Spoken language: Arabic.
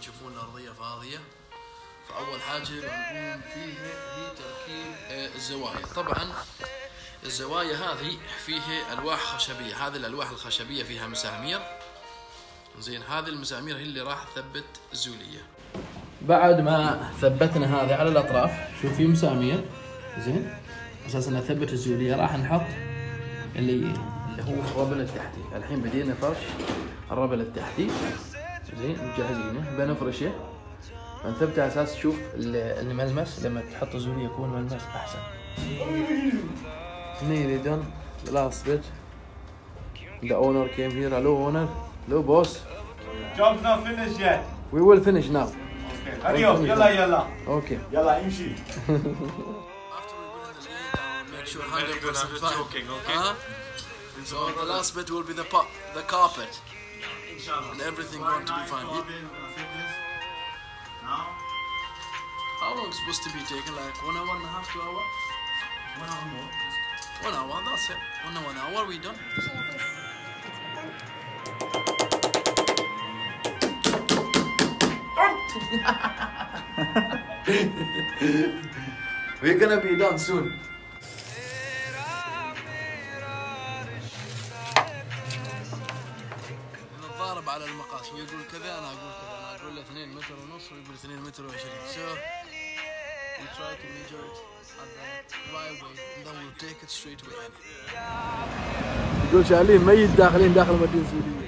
تشوفون الأرضية فاضية. فأول حاجة بنقوم فيها هي تركيب آه، الزوايا. طبعا الزوايا هذه فيها ألواح خشبية. هذه الألواح الخشبية فيها مسامير. زين هذه المسامير هي اللي راح تثبت الزولية. بعد ما ثبتنا هذه على الأطراف شوف في مسامير. زين أساس إنها تثبت الزولية راح نحط اللي هو الربل التحتي. الحين بدينا فرش الربل التحتي. زين مجهزينه إيه، بنفرشه إيه، بنثبته على أساس تشوف الملمس. لما تحط زولي يكون ملمس أحسن. nearly done last bit the owner came here hello owner hello boss job's not finish yet we will finish now okay اديو يلا يلا okay يلا امشي So the last bit will be the, the carpet. And everything going to be fine. Now. How long is supposed to be taken? Like one hour and a half, two hour? One hour more. One hour, that's it. One hour, one hour, we done. We're gonna be done soon. على المقاس هو يقول كذا أنا أقول كذا أنا أقول له 2 متر ونص ويقول 2 متر و20 so we try to measure it at the right and then we'll take it straight away. يقول شايلين ميت داخلين داخل مدينة سورية